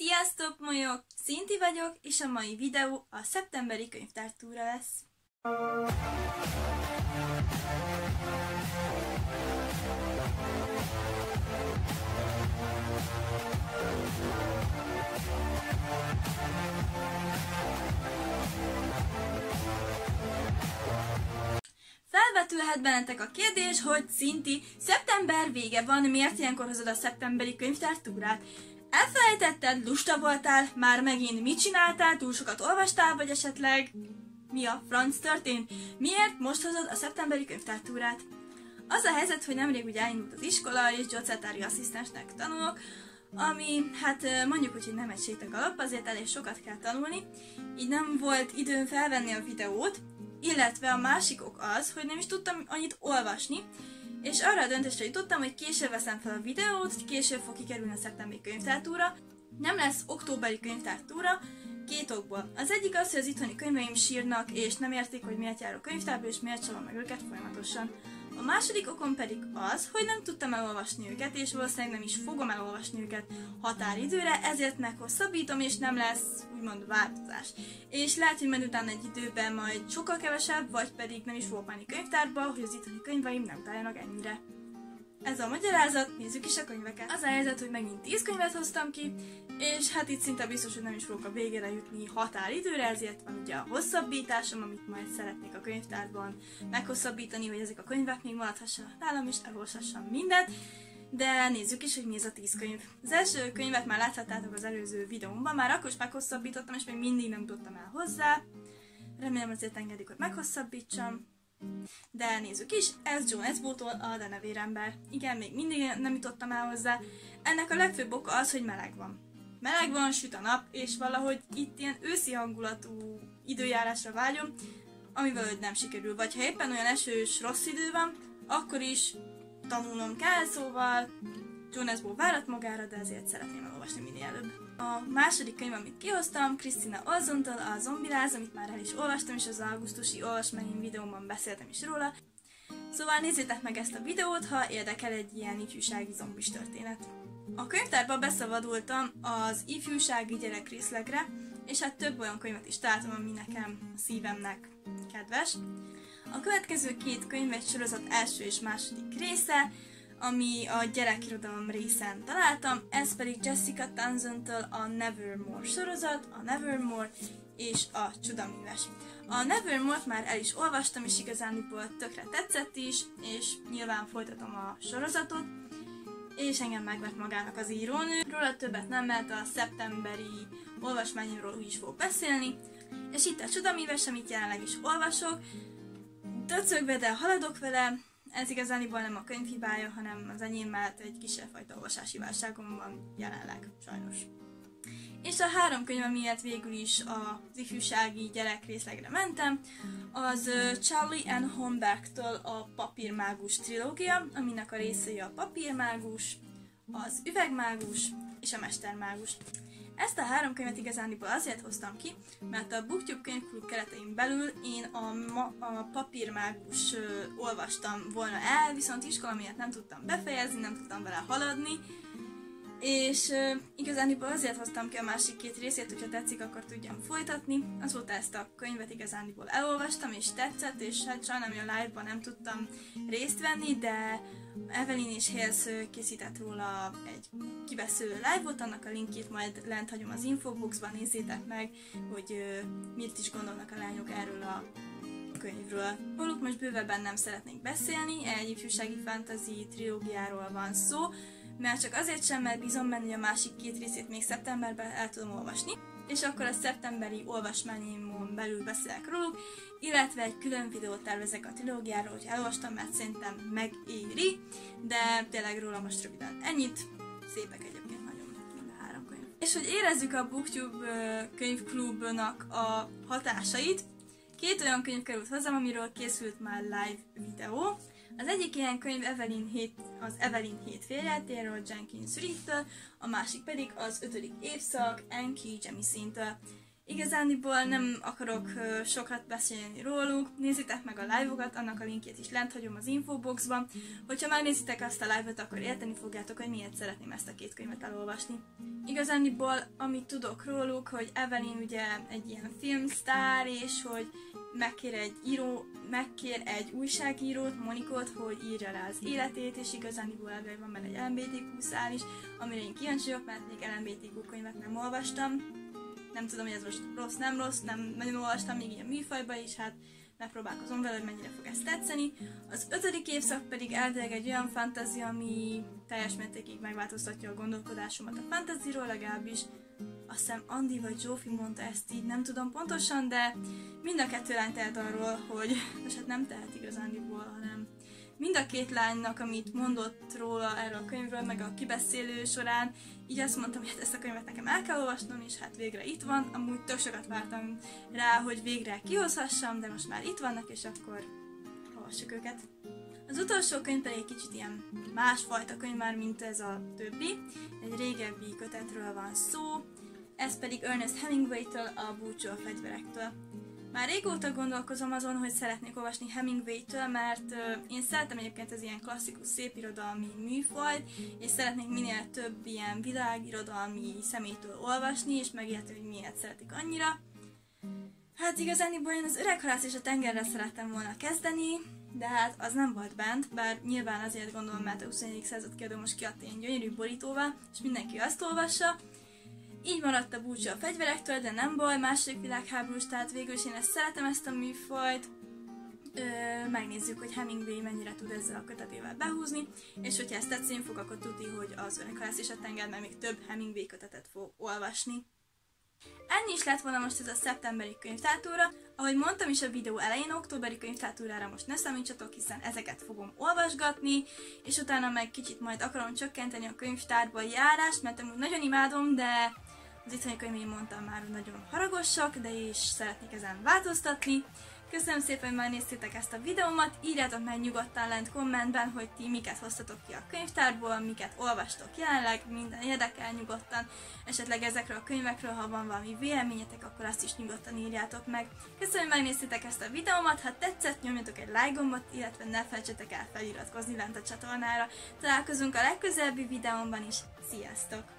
Sziasztok, molyok! Szinti vagyok, és a mai videó a szeptemberi könyvtártúra lesz. Felvetülhet bennetek a kérdés, hogy Szinti, szeptember vége van, miért ilyenkor hozod a szeptemberi könyvtártúrát? Elfelejtetted, lusta voltál, már megint mit csináltál, túl sokat olvastál, vagy esetleg? Mi a franc történt? Miért most hozod a szeptemberi könyvtártúrát? Az a helyzet, hogy nemrég ugye elindult az iskola, és gyógyszertári asszisztensnek tanulok, ami hát mondjuk úgy, hogy nem egy sétag alap, azért elég sokat kell tanulni, így nem volt időm felvenni a videót, illetve a másik ok az, hogy nem is tudtam annyit olvasni, és arra a döntésre jutottam, hogy később veszem fel a videót, később fog kikerülni a szeptemberi könyvtártúra, nem lesz októberi könyvtártúra, két okból. Az egyik az, hogy az itthoni könyveim sírnak, és nem értik, hogy miért járok könyvtárba, és miért csalom meg őket folyamatosan. A második okom pedig az, hogy nem tudtam elolvasni őket, és valószínűleg nem is fogom elolvasni őket határidőre, ezért meghosszabbítom, és nem lesz úgymond változás. És lehet, hogy majd utána egy időben majd sokkal kevesebb, vagy pedig nem is fogok menni könyvtárba, hogy az itthoni könyveim nem találjanak ennyire. Ez a magyarázat, nézzük is a könyveket. Az a helyzet, hogy megint 10 könyvet hoztam ki, és hát itt szinte biztos, hogy nem is fogok a végére jutni határidőre, ezért van ugye a hosszabbításom, amit majd szeretnék a könyvtárban meghosszabbítani, hogy ezek a könyvek még maradhassanak nálam, és elolvashassam mindent. De nézzük is, hogy mi ez a 10 könyv. Az első könyvet már láthattátok az előző videómban, már akkor is meghosszabbítottam, és még mindig nem tudtam el hozzá. Remélem azért engedik, hogy meghosszabbítsam. De nézzük is, ez John Esbo-tól a denevérember. Igen, még mindig nem jutottam el hozzá. Ennek a legfőbb oka az, hogy meleg van. Meleg van, süt a nap, és valahogy itt ilyen őszi hangulatú időjárásra vágyom, amivel hogy nem sikerül. Vagy ha éppen olyan esős, rossz idő van, akkor is tanulnom kell, szóval John Esbo várat magára, de ezért szeretném elolvasni minél előbb. A második könyv, amit kihoztam, Krisztina Olzontól, a Zombiláz, amit már el is olvastam, és az augusztusi olvasmányim videómban beszéltem is róla. Szóval nézzétek meg ezt a videót, ha érdekel egy ilyen ifjúsági zombis történet. A könyvtárba beszabadultam az ifjúsági gyerekrészlegre, és hát több olyan könyvet is találtam, ami nekem a szívemnek kedves. A következő két könyv egy sorozat első és második része, ami a gyerekirodalom részen találtam, ez pedig Jessica Townsend-től a Nevermore sorozat, a Nevermore és a Csudaműves. A Nevermore-t már el is olvastam, és igazániból tökre tetszett is, és nyilván folytatom a sorozatot, és engem megvett magának az írónő. Róla többet nem, mert a szeptemberi olvasmányomról úgy is fog beszélni, és itt a Csudaműves, amit jelenleg is olvasok, döcögve, de haladok vele, ez igazániból nem a könyv hibája, hanem az enyém, mert egy kisebb fajta olvasási válságom van jelenleg, sajnos. És a három könyv, miatt végül is az ifjúsági gyerek részlegre mentem, az Charlie and Homberg-től a Papírmágus trilógia, aminek a részei a Papírmágus, az Üvegmágus és a Mestermágus. Ezt a három könyvet igazániból azért hoztam ki, mert a Booktube könyvklub keretein belül én a, ma, a papírmágus ö, olvastam volna el, viszont iskola miatt nem tudtam befejezni, nem tudtam vele haladni, és uh, igazániból azért hoztam ki a másik két részét, hogyha tetszik, akkor tudjam folytatni. Azóta ezt a könyvet igazániból elolvastam, és tetszett, és hát sajnálom, hogy a live-ban nem tudtam részt venni, de Evelyn és Hales készített róla egy kibeszélő live-ot, annak a linkjét majd lent hagyom az infoboxban, nézzétek meg, hogy mit is gondolnak a lányok erről a könyvről. Róluk most bővebben nem szeretnék beszélni, egy ifjúsági fantasy trilógiáról van szó, mert csak azért sem, mert bízom benne, hogy a másik két részét még szeptemberben el tudom olvasni, és akkor a szeptemberi olvasmányimon belül beszélek róluk, illetve egy külön videót tervezek a trilógiáról, hogy elolvastam, mert szerintem megéri, de tényleg róla most röviden ennyit, szépek egyébként nagyon mind a három könyv. És hogy érezzük a Booktube könyvklubnak a hatásait, két olyan könyv került hozzám, amiről készült már live videó, egyik ilyen könyv Evelyn hét, az Evelyn hét férje, Taylor Jenkins Reid-től, a másik pedig az ötödik évszak Enki Jemisin-től. Igazániból nem akarok sokat beszélni róluk, nézzétek meg a live-okat, annak a linkjét is lent hagyom az infoboxban. Hogyha megnézitek azt a live-ot, akkor érteni fogjátok, hogy miért szeretném ezt a két könyvet elolvasni. Igazániból, amit tudok róluk, hogy Evelyn ugye egy ilyen filmsztár, és hogy megkér egy író, megkér egy újságírót, Monikot, hogy írja rá az életét, és igazániból ebben van benne egy LMBTQ szál is, amire én kíváncsi vagyok, mert még LMBTQ könyvet nem olvastam, nem tudom, hogy ez most rossz, nem rossz, nem nagyon olvastam még ilyen műfajba is, hát megpróbálkozom vele, hogy mennyire fog ezt tetszeni. Az ötödik évszak pedig elvileg egy olyan fantasy, ami teljes mértékig megváltoztatja a gondolkodásomat a fantasyról, legalábbis azt hiszem Andi vagy Zsófi mondta ezt így, nem tudom pontosan, de mind a kettő lány tehet arról, hogy, most hát nem tehet igazándiból, hanem mind a két lánynak, amit mondott róla erről a könyvről, meg a kibeszélő során, így azt mondtam, hogy hát ezt a könyvet nekem el kell olvasnom, és hát végre itt van. Amúgy tök sokat vártam rá, hogy végre kihozhassam, de most már itt vannak, és akkor olvassuk őket. Az utolsó könyv pedig kicsit ilyen másfajta könyv már, mint ez a többi. Egy régebbi kötetről van szó, ez pedig Ernest Hemingway-től, a Búcsú a fegyverektől. Már régóta gondolkozom azon, hogy szeretnék olvasni Hemingway-től, mert én szeretem egyébként az ilyen klasszikus szépirodalmi műfajt, és szeretnék minél több ilyen világirodalmi szemétől olvasni, és megérteni, hogy miért szeretik annyira. Hát igazán én az öreg halász és a tengerre szerettem volna kezdeni, de hát az nem volt bent, bár nyilván azért gondolom, mert a 21. század kiadó most kiadta ilyen gyönyörű borítóval, és mindenki azt olvassa, így maradt a búcsú a fegyverektől, de nem baj, második világháborús, tehát végül is én ezt szeretem ezt a műfajt. Ö, megnézzük, hogy Hemingway mennyire tud ezzel a kötetével behúzni, és hogyha ezt tetszén fog, akkor tudni, hogy az Öreg és a tenger, még több Hemingway kötetet fog olvasni. Ennyi is lett volna most ez a szeptemberi könyvtártúra. Ahogy mondtam is a videó elején, októberi könyvtártúrára most ne számítsatok, hiszen ezeket fogom olvasgatni, és utána meg kicsit majd akarom csökkenteni a könyvtárba járást, mert amúgy nagyon imádom, de az itthoni könyveim mondtam már, nagyon haragosak, de is szeretnék ezen változtatni. Köszönöm szépen, hogy megnéztétek ezt a videómat, írjátok meg nyugodtan lent kommentben, hogy ti miket hoztatok ki a könyvtárból, miket olvastok jelenleg, minden érdekel nyugodtan, esetleg ezekről a könyvekről, ha van valami véleményetek, akkor azt is nyugodtan írjátok meg. Köszönöm, hogy megnéztétek ezt a videómat, ha tetszett, nyomjatok egy like gombot, illetve ne felejtsetek el feliratkozni lent a csatornára. Találkozunk a legközelebbi videómban is, sziasztok!